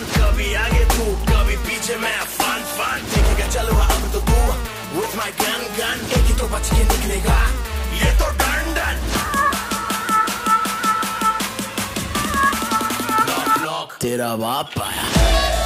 Ton कभी आगे तू कभी पीछे मैं फन फन देखेगा चलो अब तो तू। विथ माय गन गन एक ही तो बच के निकलेगा। ये तो डन डन तेरा बाप आया।